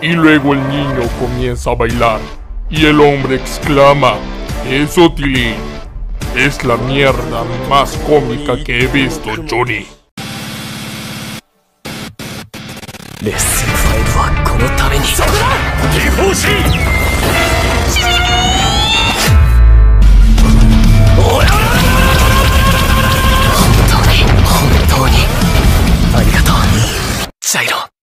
Y luego el niño comienza a bailar. Y el hombre exclama, eso Tilly, es la mierda más cómica que he visto, Johnny. Zairo.